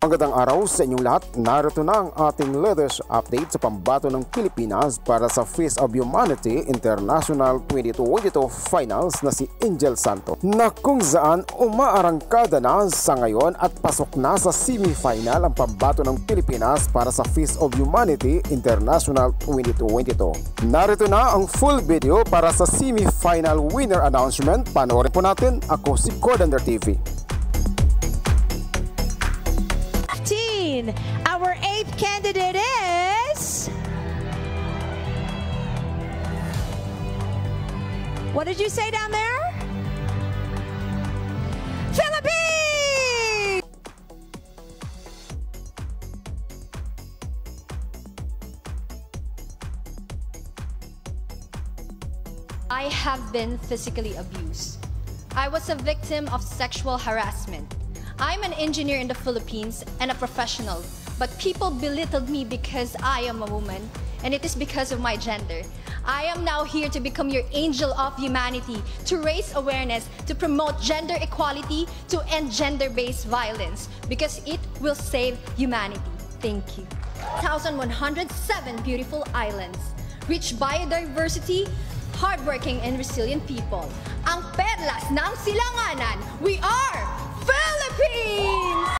Magandang araw sa inyong lahat. Narito na ang ating latest update sa pambato ng Pilipinas para sa Face of Humanity International 2022 Finals na si Angel Santo na kung saan umaarangkada na sa ngayon at pasok na sa semifinal ang pambato ng Pilipinas para sa Face of Humanity International 2022. Narito na ang full video para sa semifinal winner announcement. Panoorin po natin. Ako si Cordander TV. 15. Our eighth candidate is. What did you say down there? Philippines! I have been physically abused. I was a victim of sexual harassment. I'm an engineer in the Philippines and a professional, but people belittled me because I am a woman, and it is because of my gender. I am now here to become your angel of humanity, to raise awareness, to promote gender equality, to end gender-based violence, because it will save humanity. Thank you. 1,107 beautiful islands, rich biodiversity, hardworking and resilient people. Ang perlas ng silanganan, we are!